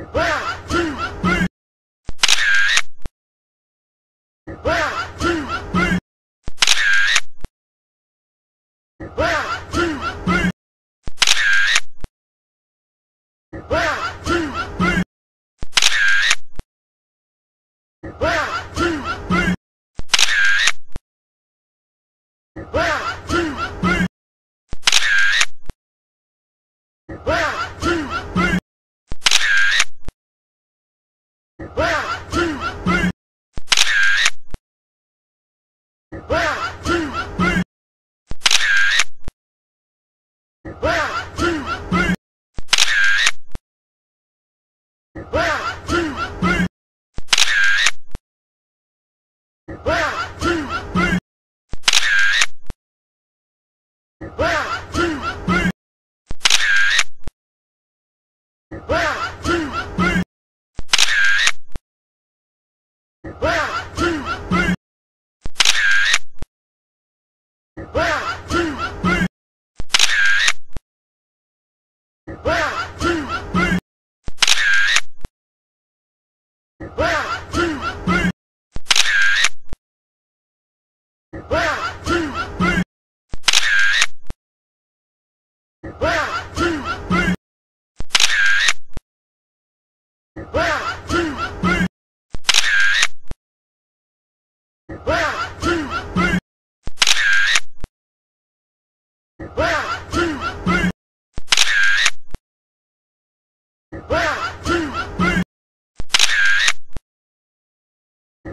Ah!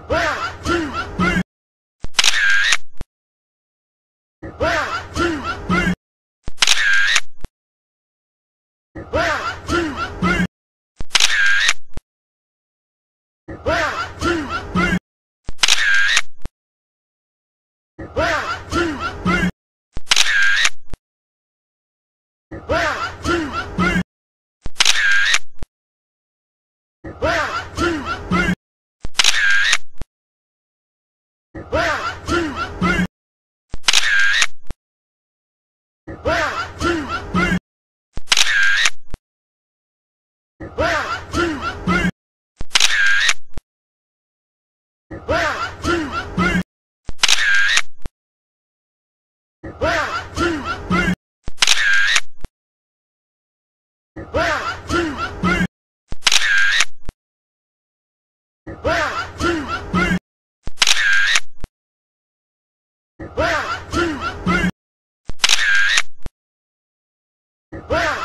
Ah! Hey!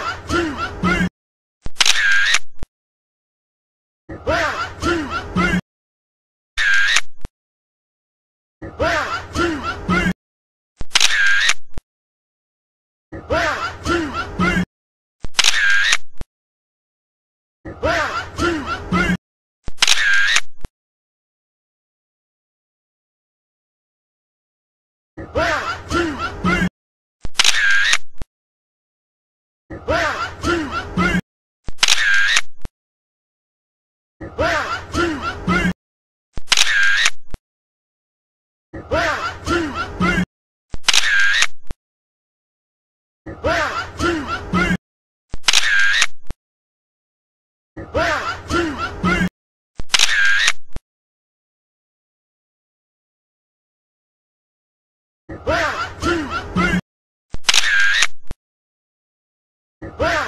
Ah!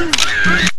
Wow!